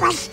super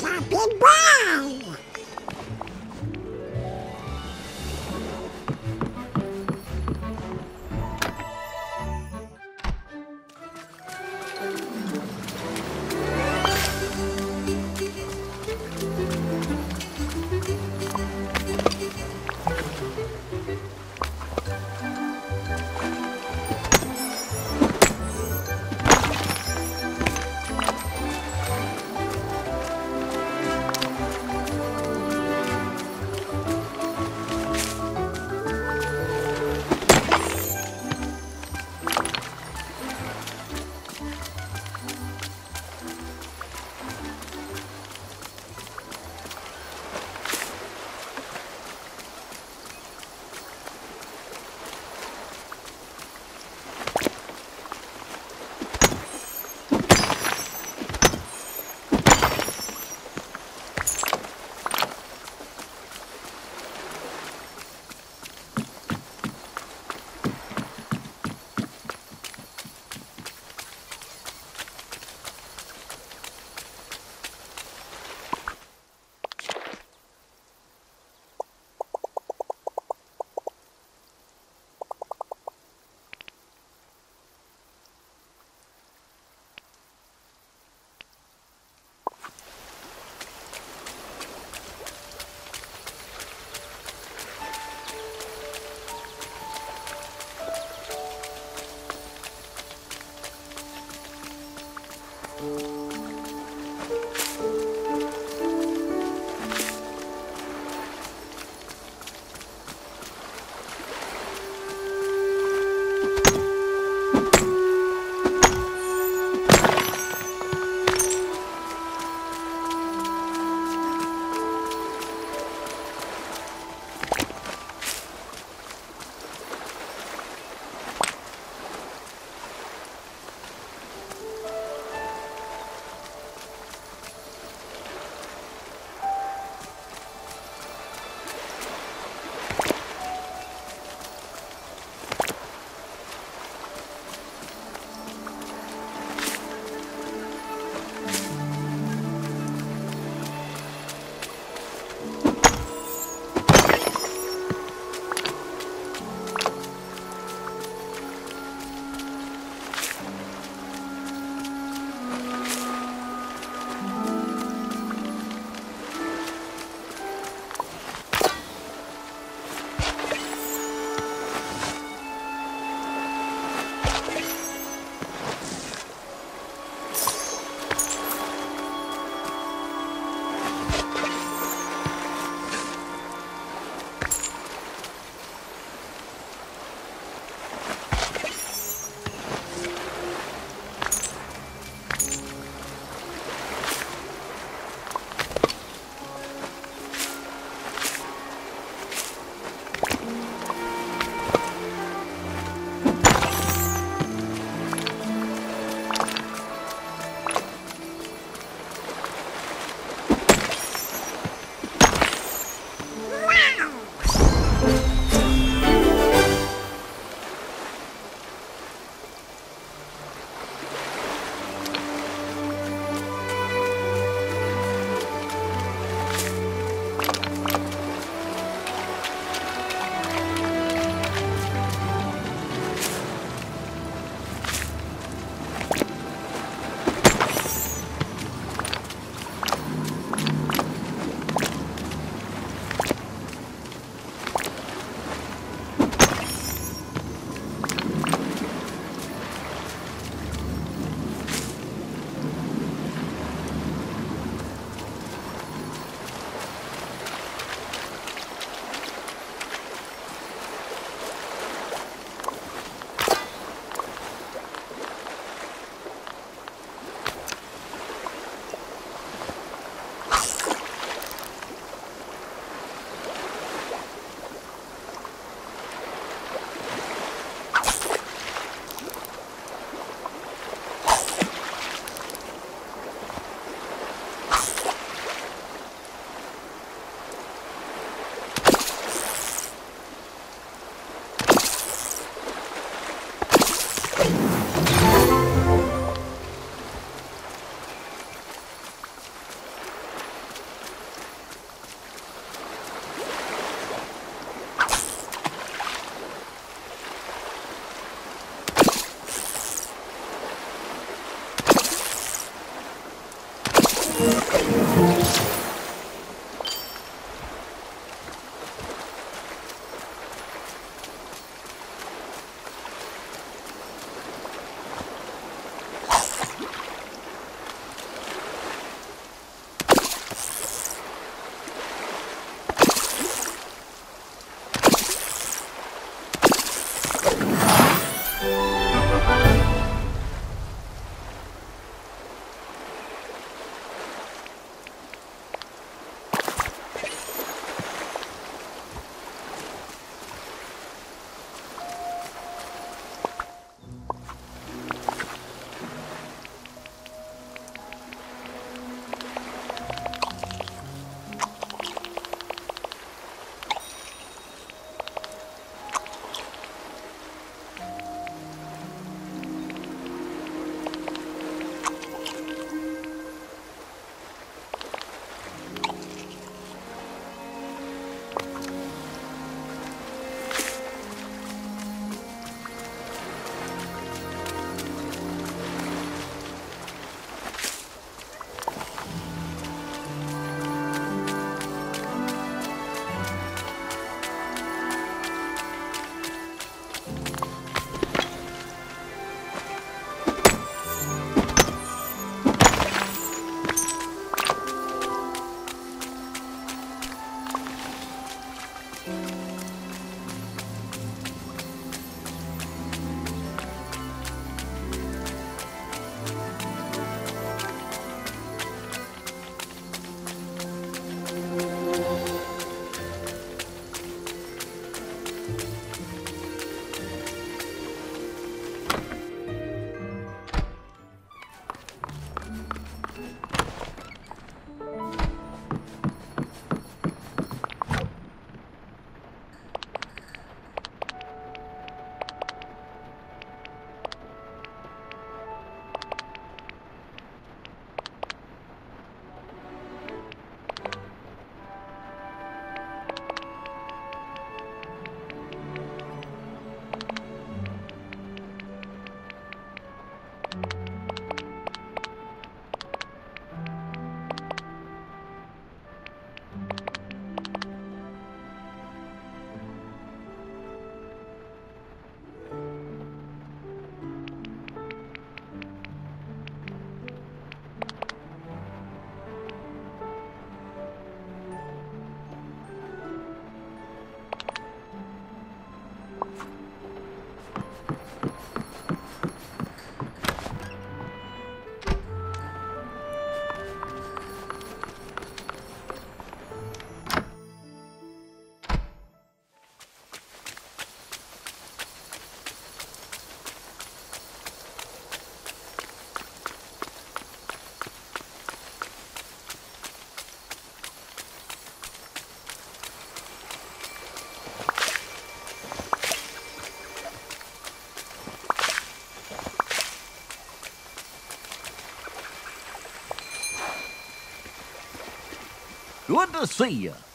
Good to see you.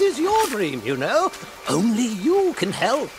Is your dream, you know. Only you can help.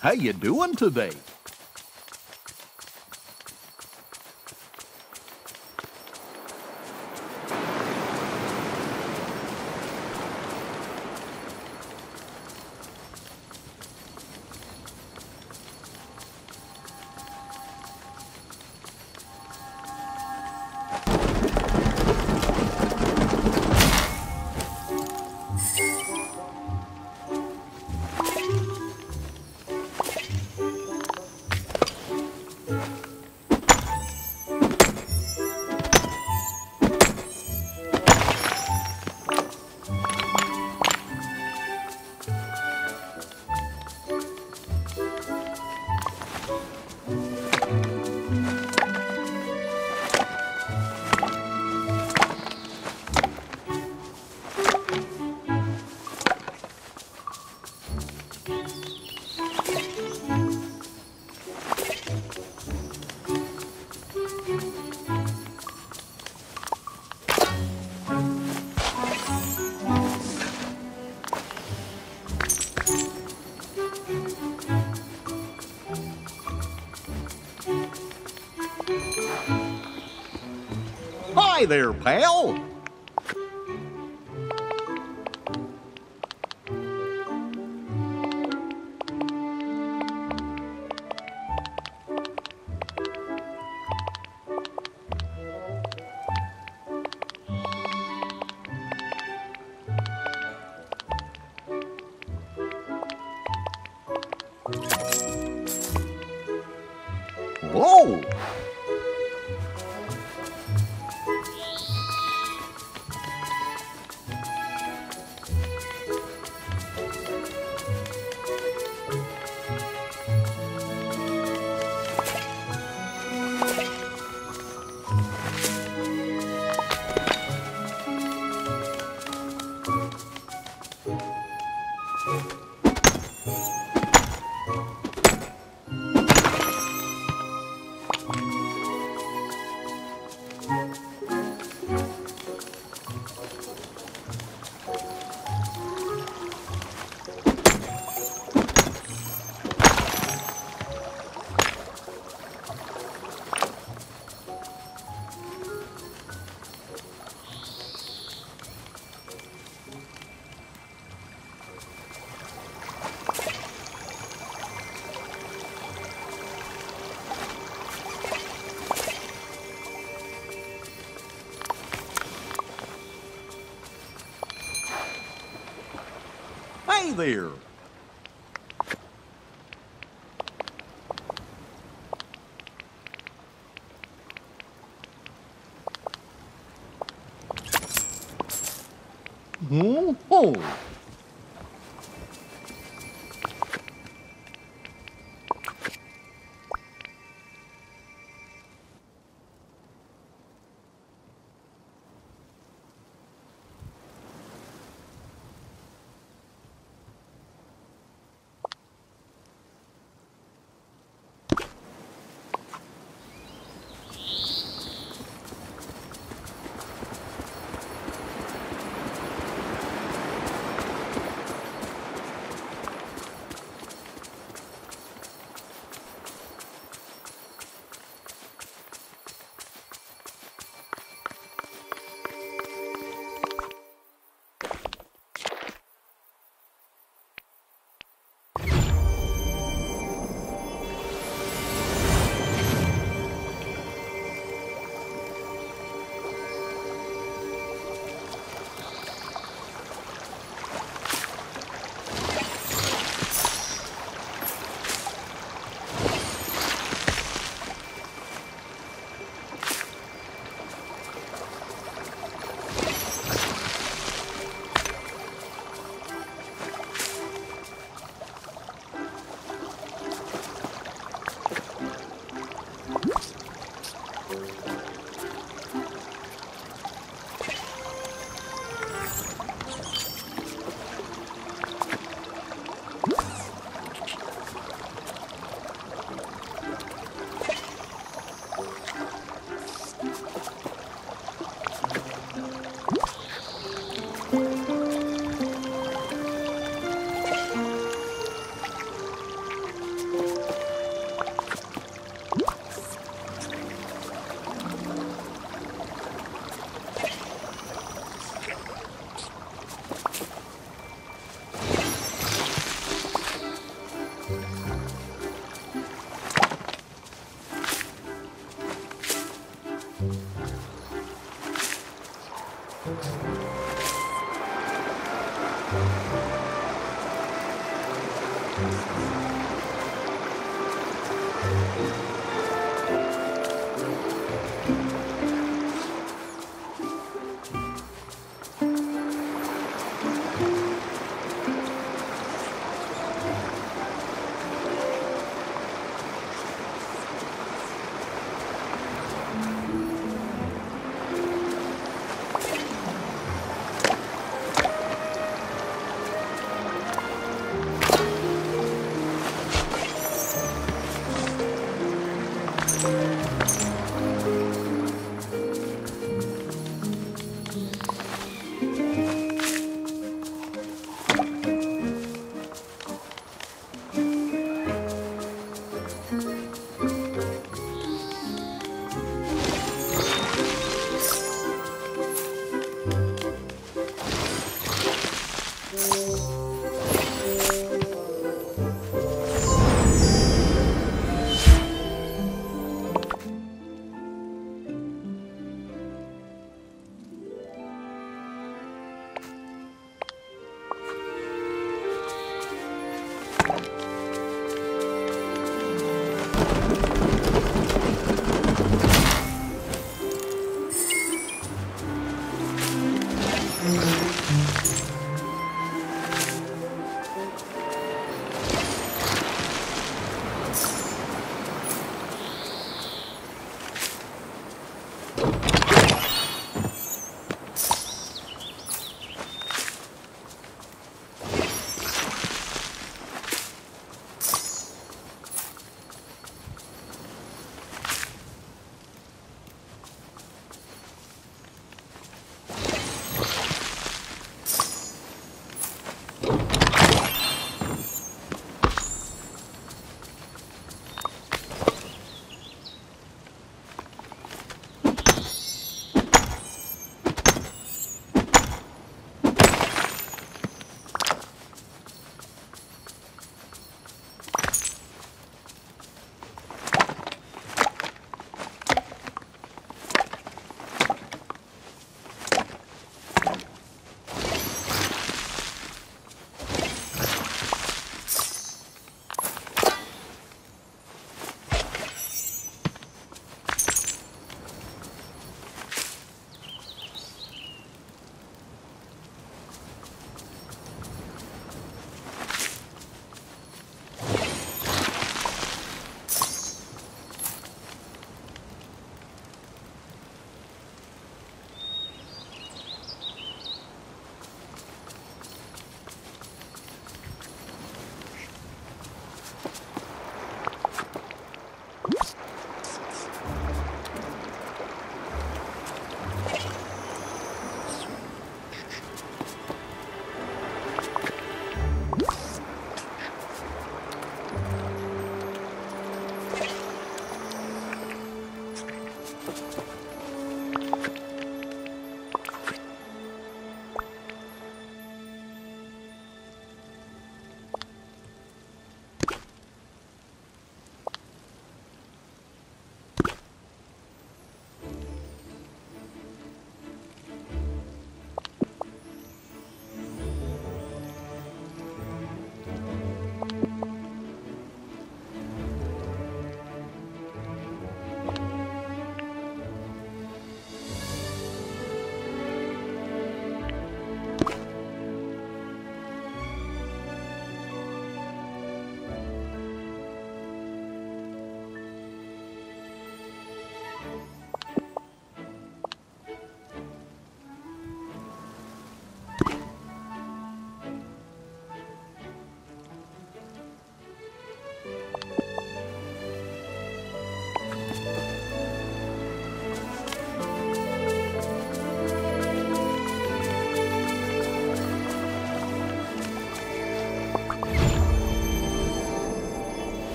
How you doing today? There, pal. There.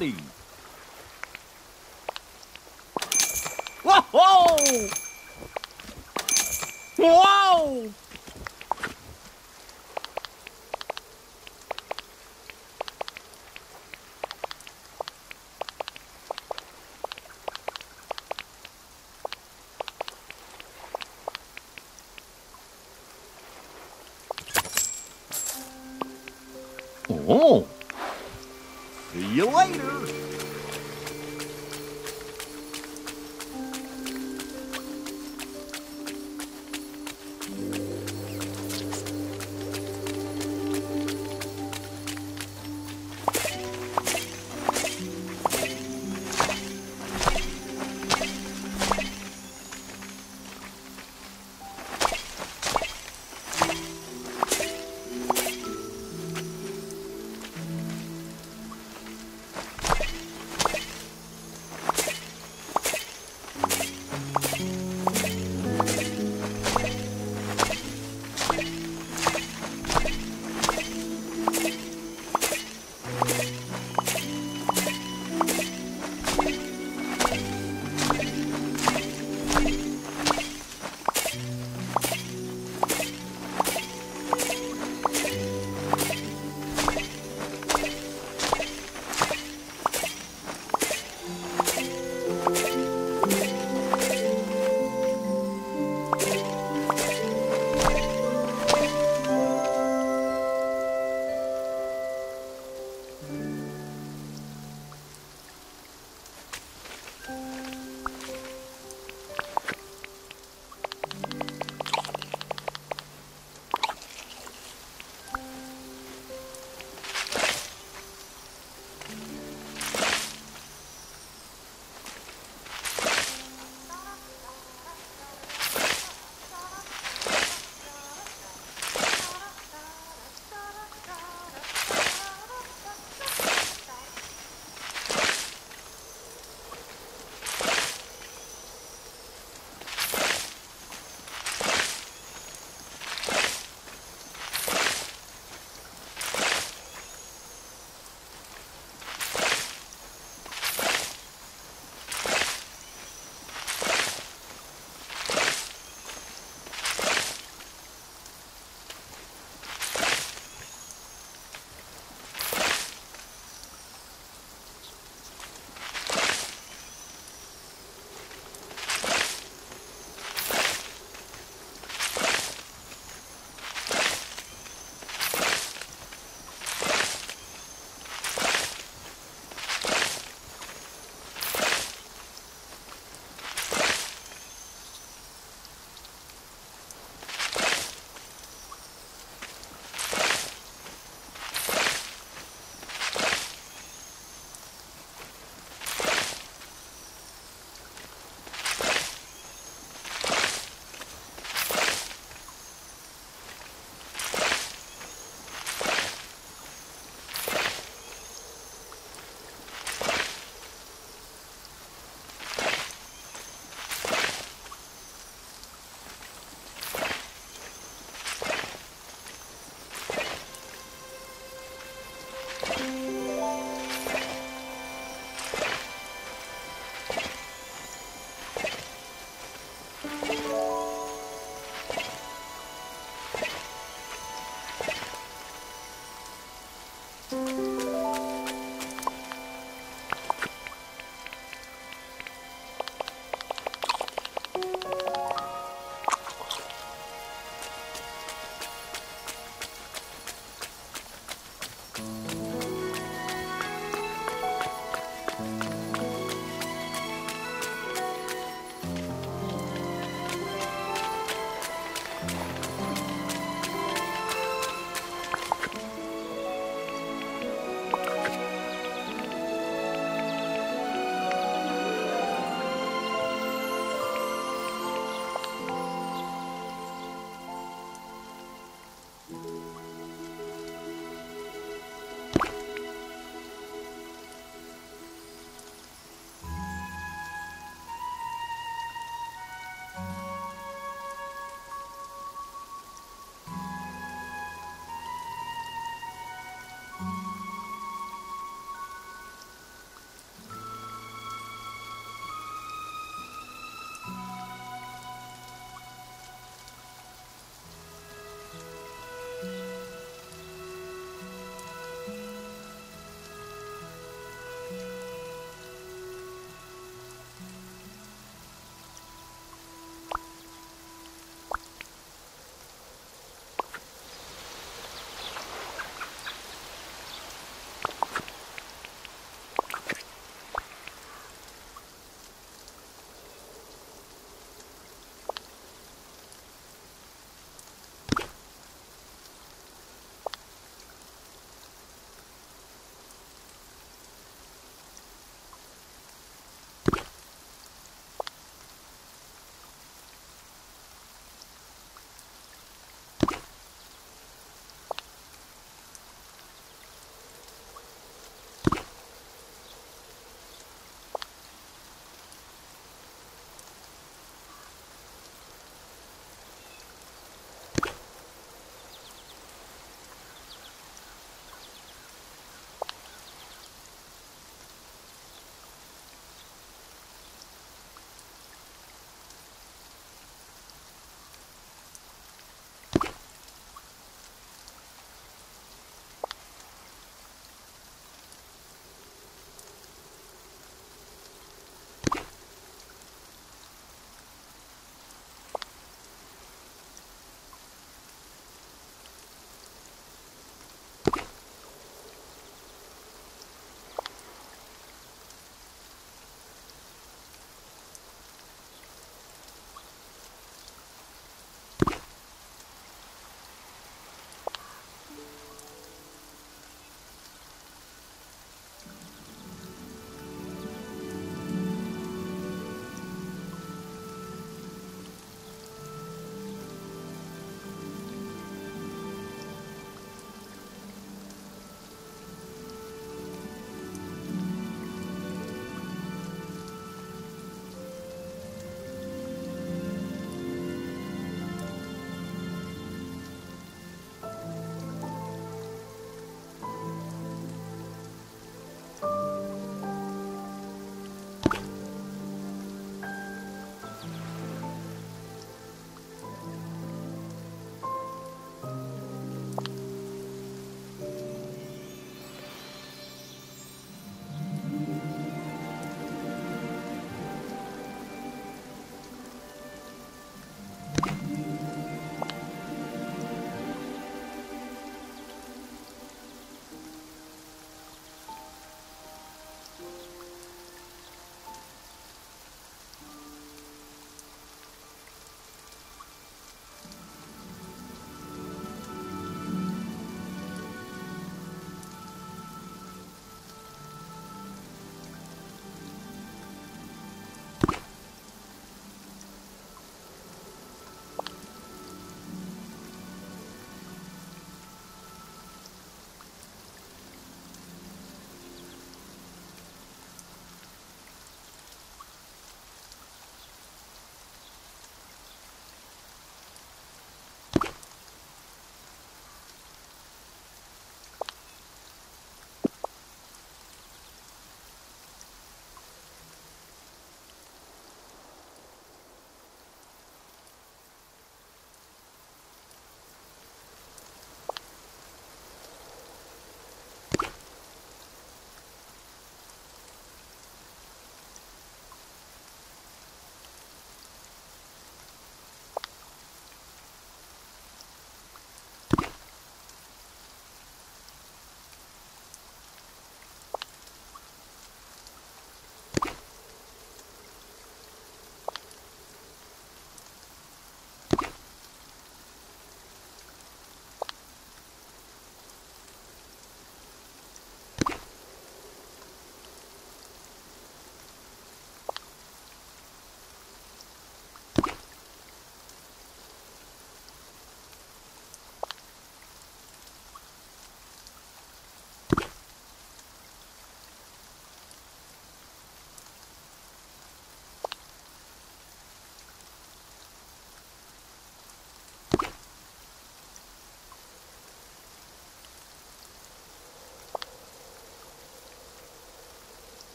Howdy. Whoa! Whoa! Oh.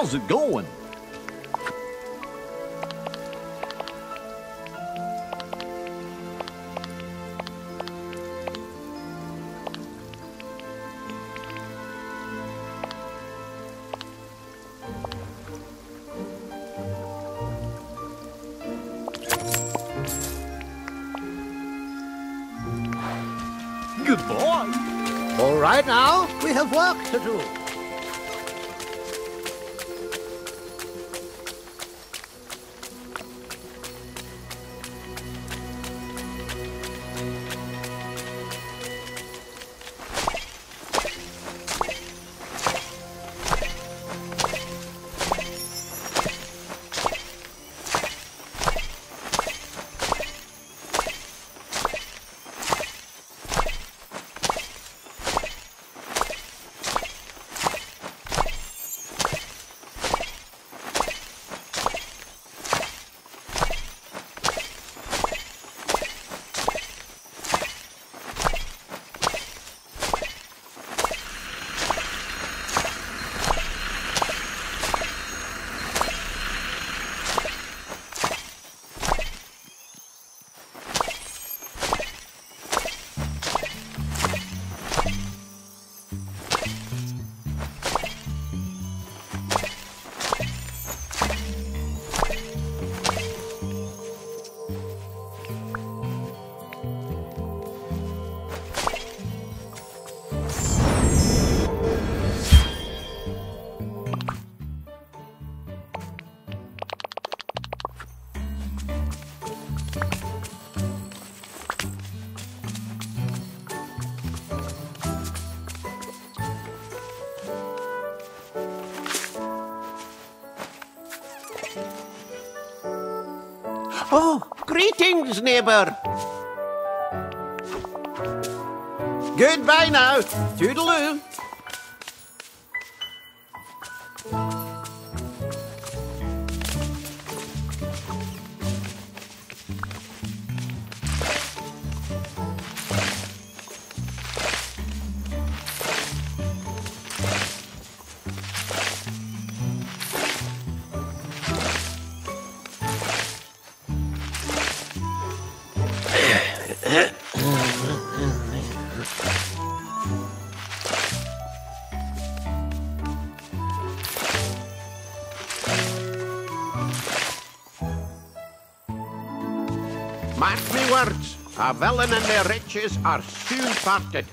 How's it going? Goodbye. All right now, we have work to do. Neighbour. Goodbye now. Toodaloo. Mark me words, a villain and their riches are soon parted.